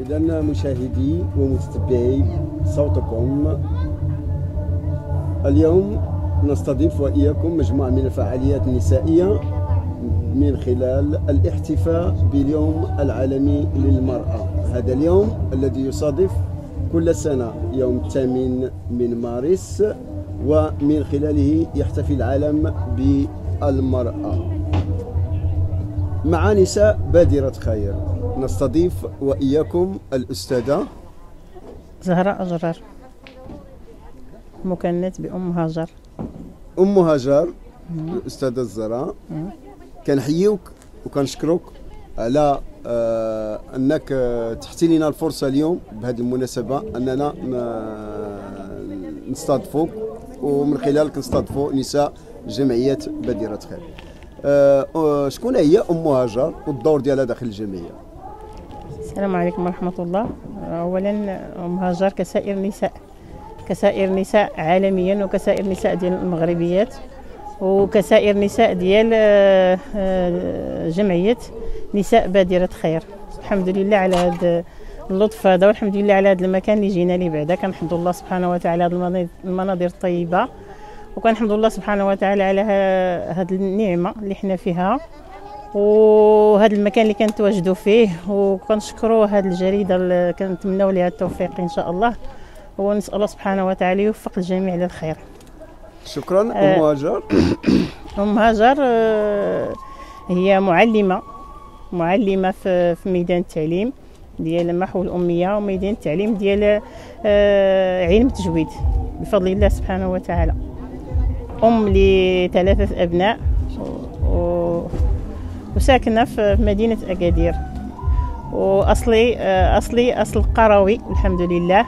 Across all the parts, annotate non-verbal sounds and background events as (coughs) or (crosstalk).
إذا مشاهدي ومتتبعي صوتكم اليوم نستضيف وإياكم مجموعة من الفعاليات النسائية من خلال الاحتفاء باليوم العالمي للمرأة. هذا اليوم الذي يصادف كل سنة يوم الثامن من مارس ومن خلاله يحتفي العالم بالمرأة. مع نساء بادرة خير. نستضيف وإياكم الأستاذة زهراء أجرار مكنت بأم هاجر. أم هاجر الأستاذة الزهراء كنحييوك وكنشكروك على آه أنك آه، تحتي لنا الفرصة اليوم بهذه المناسبة أننا ن- نستضيفوك ومن خلالك نستضيفوا نساء جمعية بديرة خير. آه، شكون هي أم هاجر والدور ديالها داخل الجمعية؟ السلام عليكم ورحمة الله. أولا أم هاجر كسائر النساء كسائر نساء عالميا وكسائر نساء ديال المغربيات وكسائر نساء ديال آه، آه، جمعية نساء بادرة خير. الحمد لله على هذا اللطف هذا والحمد لله على هذا المكان اللي جينا ليه بعدا. كنحمد الله سبحانه وتعالى على المناظر الطيبة. وكنحمد الله سبحانه وتعالى على هذه النعمة اللي حنا فيها. وهذا المكان اللي كنتواجدوا فيه وكنشكروا هذه الجريدة اللي كنتمناو لها التوفيق إن شاء الله. ونسأل الله سبحانه وتعالى يوفق الجميع للخير. شكرا. أم آه. هاجر؟ (coughs) أم هاجر آه، هي معلمة معلمة في في ميدان التعليم ديال محو الأمية وميدان التعليم ديال آه، علم التجويد بفضل الله سبحانه وتعالى. أم لثلاثة أبناء. وساكنة في مدينة أكادير. وأصلي آه، أصلي أصل قروي الحمد لله.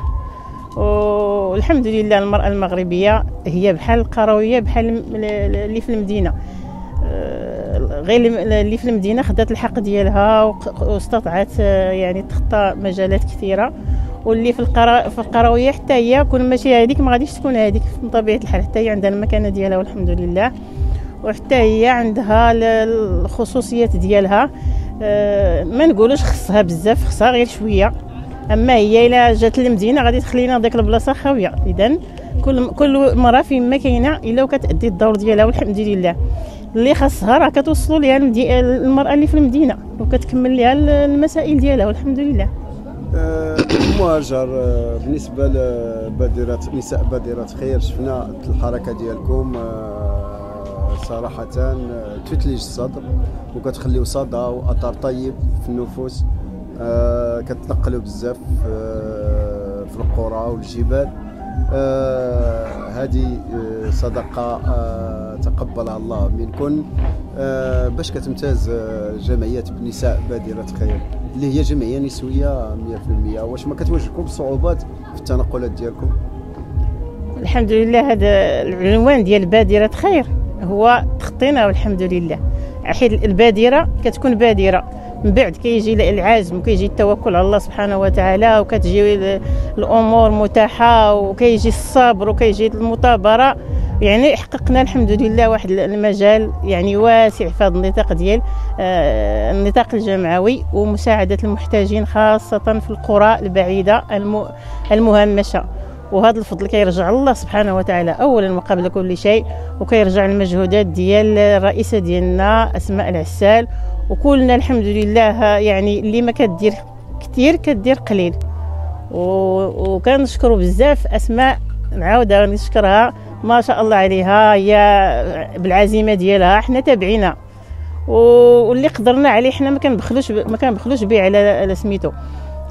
والحمد لله المرأة المغربية هي بحال القرويه بحال اللي في المدينة. آه، غير اللي في المدينة خدات الحق ديالها واستطاعت آه، يعني تخطى مجالات كثيرة. واللي في القرا في القروية حتى هي كون ماشي هذيك ما غاديش تكون هذيك من طبيعه الحال حتى هي عندها المكانة ديالها والحمد لله. وحتى هي عندها ال- الخصوصيات ديالها. آه، ما نقولوش خصها بزاف خصها غير شوية. أما هي إلا جات للمدينة غادي تخلينا ديك البلاصة خاويه اذا كل كل مرة فين ما كاينة إلا وكتأدي الدور ديالها والحمد لله. اللي خاصها راه كتوصلوا ليها المرأة اللي في المدينة وكتكمل لها المسائل ديالها والحمد لله. آه، ام هاجر آه، بالنسبة لبادره نساء بادرة خير شفنا الحركة ديالكم صراحة تثلج الصدر وكتخليو صدى واثر طيب في النفوس. آه، كتنقلوا بزاف آه، في القرى والجبال. هذه آه، صدقة تقبلها الله منكم آه، باش كتمتاز جمعيه نساء بادرة خير اللي هي جمعية نسوية 100% واش ما كتواجهكم صعوبات في التنقلات ديالكم؟ الحمد لله هذا العنوان ديال بادرة خير. هو تخطينا والحمد لله. حيت البادرة كتكون بادرة. من بعد كيجي العزم وكيجي التوكل على الله سبحانه وتعالى وكتجي ال- الأمور متاحة وكيجي الصبر وكيجي المثابرة. يعني حققنا الحمد لله واحد المجال يعني واسع في هذا النطاق ديال آه، النطاق الجمعوي ومساعدة المحتاجين خاصة في القرى البعيدة الم- المهمشة. وهذا الفضل كيرجع الله سبحانه وتعالى اولا وقبل كل شيء وكيرجع المجهودات ديال الرئيسة ديالنا أسماء العسال. وكلنا الحمد لله يعني اللي ما كدير كثير كدير قليل. وكنشكروا بزاف أسماء نعاودها نشكرها ما شاء الله عليها هي بالعزيمة ديالها حنا تابعينا. واللي قدرنا عليه حنا ما كنبخلوش ما كنبخلوش به على سميتو.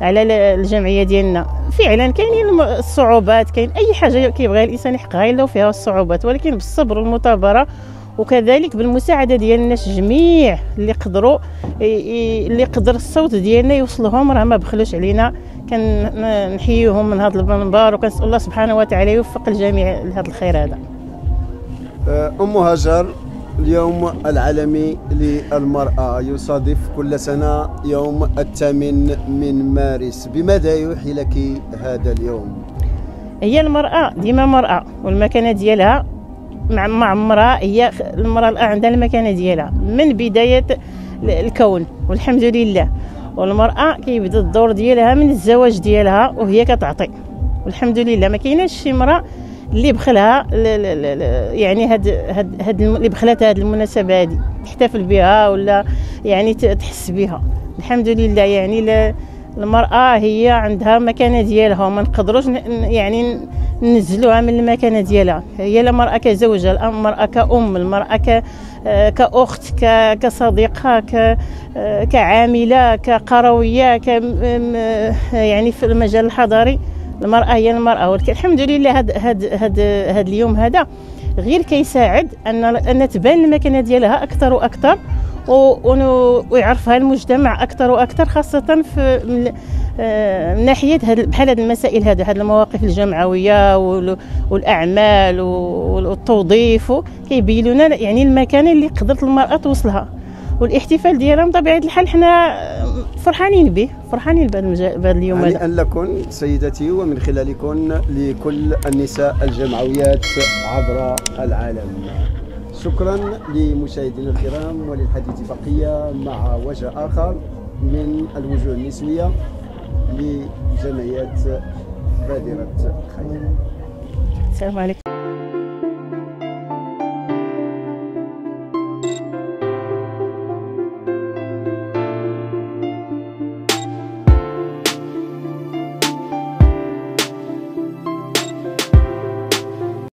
على ال- الجمعية ديالنا. فعلا كاينين الصعوبات كاين أي حاجة كيبغيها الإنسان يحققها إلا وفيها الصعوبات ولكن بالصبر والمثابرة وكذلك بالمساعدة ديال الناس جميع اللي قدروا اللي قدر الصوت ديالنا يوصلهم. راه ما بخلوش علينا. كنحييهم من هذا المنبر وكنسأل الله سبحانه وتعالى يوفق الجميع لهذا الخير هذا. أم هاجر اليوم العالمي للمرأة. يصادف كل سنة يوم الثامن من مارس. بماذا يوحي لك هذا اليوم؟ هي المرأة ديما مرأة والمكانة ديالها مع عمرها هي المرأة عندها المكانة ديالها. من بداية ال- الكون والحمد لله. والمرأة كيبدأ الدور ديالها من الزواج ديالها وهي كتعطي. والحمد لله. ما كايناش شي امرأة اللي بخلها يعني هاد هاد هاد اللي بخلات هاد المناسبة هادي تحتفل بها ولا يعني تحس بها؟ الحمد لله يعني المرأة هي عندها مكانة ديالها وما نقدروش يعني ننزلوها من المكانة ديالها. هي المراه كزوجة المراه كأم المراه ك كأخت كصديقة كعاملة كقروية ك يعني في المجال الحضاري المرأة هي المرأة ولكن الحمد لله هاد هاد هاد هاد اليوم هذا غير كيساعد ان أن تبان المكانة ديالها أكثر وأكثر ويعرفها المجتمع أكثر وأكثر خاصة في من آه، ناحية بحال هذه المسائل هذه هذه المواقف الجمعوية والأعمال والتوظيف كيبينوا لنا يعني المكانة اللي قدرت المرأة توصلها. والاحتفال ديالها بطبيعه الحال حنا فرحانين به فرحانين بهذا اليوم هذا. هنيئا لكم سيدتي ومن خلالكم لكل النساء الجمعويات عبر العالم. شكرا لمشاهدينا الكرام وللحديث بقية مع وجه آخر من الوجوه النسوية لجمعيات بادرة خير. السلام عليكم.